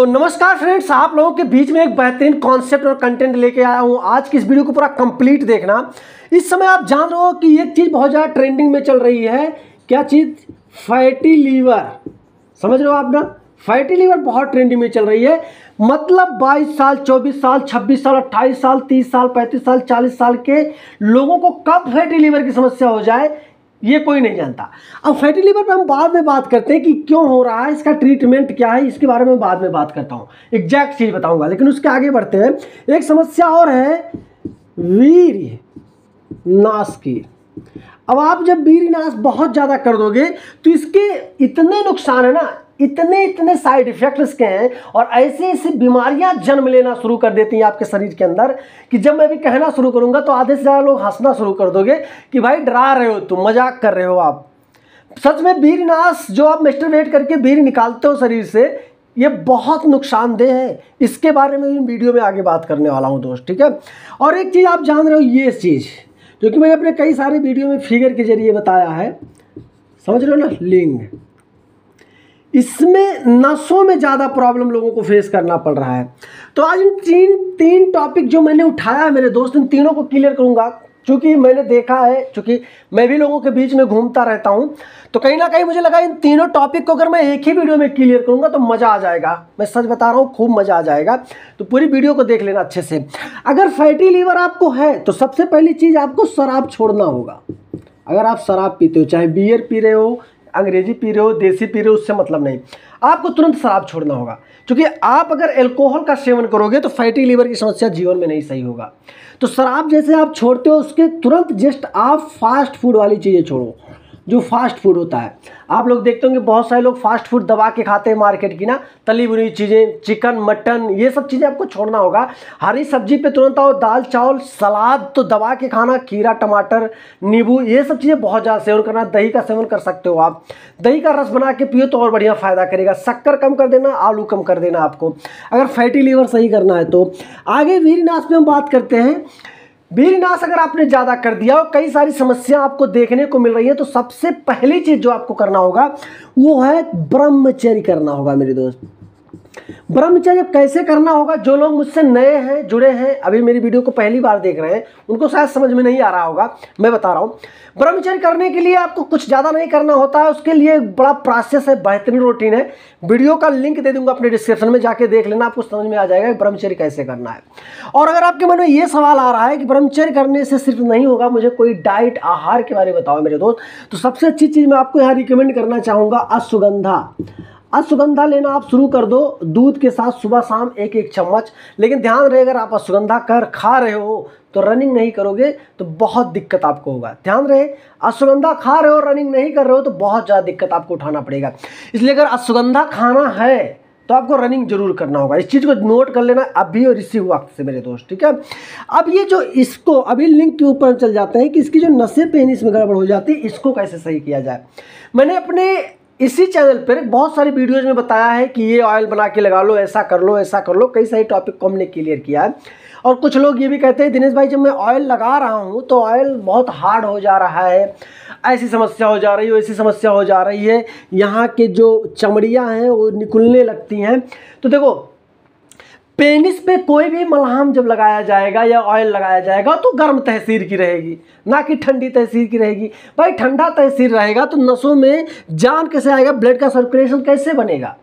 तो नमस्कार फ्रेंड्स, आप लोगों के बीच में एक बेहतरीन कॉन्सेप्ट और कंटेंट लेके आया हूँ। आज की इस वीडियो को पूरा कंप्लीट देखना। इस समय आप जान रहे हो कि एक चीज़ बहुत ज़्यादा ट्रेंडिंग में चल रही है। क्या चीज़? फैटी लीवर समझ रहे हो आप ना? फैटी लीवर बहुत ट्रेंडिंग में चल रही है। मतलब 22 साल 24 साल 26 साल 28 साल 30 साल 35 साल 40 साल के लोगों को कब फैटी लीवर की समस्या हो जाए? ये कोई नहीं जानता। अब फैटी लीवर पर हम बाद में बात करते हैं कि क्यों हो रहा है, इसका ट्रीटमेंट क्या है, इसके बारे में बाद में बात करता हूँ। एग्जैक्ट चीज़ बताऊँगा, लेकिन उसके आगे बढ़ते हैं। एक समस्या और है, वीर नाश की। अब आप जब वीर नाश बहुत ज़्यादा कर दोगे तो इसके इतने नुकसान है ना इतने इतने साइड इफ़ेक्ट इसके हैं और ऐसी ऐसी बीमारियाँ जन्म लेना शुरू कर देती हैं आपके शरीर के अंदर कि जब मैं भी कहना शुरू करूँगा तो आधे से ज़्यादा लोग हंसना शुरू कर दोगे कि भाई डरा रहे हो तुम, मज़ाक कर रहे हो आप। सच में वीर नाश जो आप वेट करके वीर निकालते हो शरीर से, ये बहुत नुकसानदेह है। इसके बारे में भी वीडियो में आगे बात करने वाला हूँ दोस्त, ठीक है? और एक चीज़ आप जान रहे हो, ये चीज़, जो कि मैंने अपने कई सारे वीडियो में फिगर के ज़रिए बताया है। समझ रहे हो ना? लिंग। इसमें नसों में ज़्यादा प्रॉब्लम लोगों को फेस करना पड़ रहा है। तो आज इन तीन तीन टॉपिक जो मैंने उठाया है मेरे दोस्त, इन तीनों को क्लियर करूँगा। क्योंकि मैंने देखा है क्योंकि मैं भी लोगों के बीच में घूमता रहता हूँ तो कहीं ना कहीं मुझे लगा इन तीनों टॉपिक को अगर मैं एक ही वीडियो में क्लियर करूँगा तो मज़ा आ जाएगा। मैं सच बता रहा हूँ, खूब मज़ा आ जाएगा। तो पूरी वीडियो को देख लेना अच्छे से। अगर फैटी लीवर आपको है तो सबसे पहली चीज़ आपको शराब छोड़ना होगा। अगर आप शराब पीते हो, चाहे बियर पी रहे हो अंग्रेज़ी पी रहे हो, देसी पी रहे हो, उससे मतलब नहीं। आपको तुरंत शराब छोड़ना होगा। क्योंकि आप अगर एल्कोहल का सेवन करोगे तो फैटी लीवर की समस्या जीवन में नहीं सही होगा। तो शराब जैसे आप छोड़ते हो, उसके तुरंत जस्ट आप फास्ट फ़ूड वाली चीज़ें छोड़ो। जो फास्ट फ़ूड होता है। आप लोग देखते होंगे बहुत सारे लोग फास्ट फ़ूड दबा के खाते हैं मार्केट की ना। तली बुनी चीज़ें चिकन मटन ये सब चीज़ें आपको छोड़ना होगा। हरी सब्ज़ी पे तुरंत आओ, दाल, चावल, सलाद तो दबा के खाना खीरा, टमाटर, नींबू, ये सब चीज़ें बहुत ज़्यादा सेवन करना, दही का सेवन कर सकते हो आप। दही का रस बना के पियो तो और बढ़िया फ़ायदा करेगा। शक्कर कम कर देना, आलू कम कर देना आपको। अगर फैटी लीवर सही करना है तो। आगे वीरनाश में हम बात करते हैं। वीरनाश अगर आपने ज़्यादा कर दिया और कई सारी समस्या आपको देखने को मिल रही है तो सबसे पहली चीज़ जो आपको करना होगा, वो है ब्रह्मचर्य करना होगा मेरे दोस्त। ब्रह्मचर्य कैसे करना होगा? जो लोग मुझसे नए हैं, जुड़े हैं, अभी मेरी वीडियो को पहली बार देख रहे हैं, उनको शायद समझ में नहीं आ रहा होगा। मैं बता रहा हूँ, ब्रह्मचर्य करने के लिए आपको कुछ ज़्यादा नहीं करना होता है। उसके लिए बड़ा प्रोसेस है, बेहतरीन रूटीन है। वीडियो का लिंक दे दूँगा अपने डिस्क्रिप्शन में, जाके देख लेना, आपको समझ में आ जाएगा ब्रह्मचर्य कैसे करना है। और अगर आपके मन में ये सवाल आ रहा है कि ब्रह्मचर्य करने से सिर्फ़ नहीं होगा, मुझे कोई डाइट आहार के बारे में बताओ मेरे दोस्त। तो सबसे अच्छी चीज़ मैं आपको यहाँ रिकमेंड करना चाहूँगा अश्वगंधा अश्वगंधा लेना आप शुरू कर दो, दूध के साथ सुबह शाम एक एक चम्मच। लेकिन ध्यान रहे, अगर आप अश्वगंधा कर खा रहे हो तो रनिंग नहीं करोगे तो बहुत दिक्कत आपको होगा। ध्यान रहे अश्वगंधा खा रहे हो रनिंग नहीं कर रहे हो तो बहुत ज़्यादा दिक्कत आपको उठाना पड़ेगा। इसलिए अगर अश्वगंधा खाना है तो आपको रनिंग ज़रूर करना होगा। इस चीज़ को नोट कर लेना अभी और इसी वक्त से मेरे दोस्त, ठीक है? अब ये जो इसको, अभी लिंक के ऊपर चल जाते हैं कि इसकी जो नशे पेनिस में गड़बड़ हो जाती है, इसको कैसे सही किया जाए? मैंने अपने इसी चैनल पर बहुत सारी वीडियोज़ में बताया है कि ये ऑयल बना के लगा लो, ऐसा कर लो, ऐसा कर लो। कई सारे टॉपिक को हमने क्लियर किया है। और कुछ लोग ये भी कहते हैं, दिनेश भाई, जब मैं ऑयल लगा रहा हूँ तो ऑयल बहुत हार्ड हो जा रहा है। ऐसी समस्या हो जा रही है ऐसी समस्या हो जा रही है। यहाँ के जो चमड़ियाँ हैं, वो निकलने लगती हैं। तो देखो पेनिस पे कोई भी मलहम जब लगाया जाएगा या ऑयल लगाया जाएगा तो गर्म तहसीर की रहेगी, ना कि ठंडी तहसीर की रहेगी। भाई, ठंडा तहसीर रहेगा तो नसों में जान कैसे आएगा ब्लड का सर्कुलेशन कैसे बनेगा?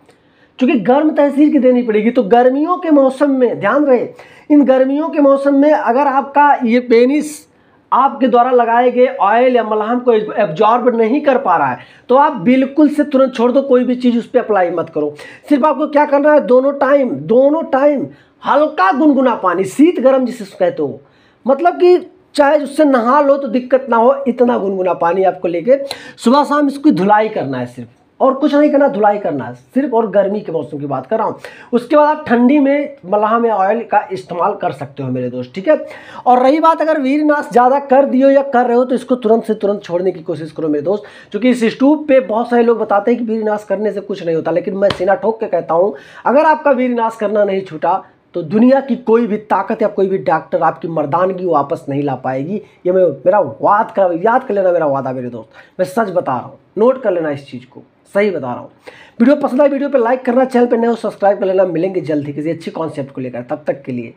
क्योंकि गर्म तहसीर की देनी पड़ेगी तो गर्मियों के मौसम में, ध्यान रहे, इन गर्मियों के मौसम में अगर आपका ये पेनिस आपके द्वारा लगाए गए ऑयल या मलहम को एब्जॉर्ब नहीं कर पा रहा है तो आप बिल्कुल से तुरंत छोड़ दो, कोई भी चीज़ उस पर अप्लाई मत करो। सिर्फ़ आपको क्या करना है, दोनों टाइम दोनों टाइम हल्का गुनगुना पानी, शीत गर्म जिसे कहते हो। मतलब कि चाहे उससे नहा लो तो दिक्कत ना हो, इतना गुनगुना पानी आपको लेके सुबह शाम इसकी धुलाई करना है सिर्फ़। और कुछ नहीं करना, धुलाई करना है सिर्फ़ और गर्मी के मौसम की बात कर रहा हूँ। उसके बाद आप ठंडी में मलाह में ऑयल का इस्तेमाल कर सकते हो मेरे दोस्त, ठीक है? और रही बात अगर वीरनाश ज़्यादा कर दियो या कर रहे हो तो इसको तुरंत से तुरंत छोड़ने की कोशिश करो मेरे दोस्त, क्योंकि इस स्टूब पे बहुत सारे लोग बताते हैं कि वीरनाश करने से कुछ नहीं होता, लेकिन मैं सीना ठोक के कहता हूँ, अगर आपका वीरनाश करना नहीं छूटा तो दुनिया की कोई भी ताकत या कोई भी डॉक्टर आपकी मर्दानगी वापस नहीं ला पाएगी। ये मैं, मेरा वाद कर, याद कर लेना मेरा वादा, मेरे दोस्त। मैं सच बता रहा हूँ, नोट कर लेना इस चीज़ को, सही बता रहा हूँ। वीडियो पसंद आए, वीडियो पे लाइक करना, चैनल पर नए हो, सब्सक्राइब कर लेना। मिलेंगे जल्द ही किसी अच्छी कॉन्सेप्ट को लेकर, तब तक के लिए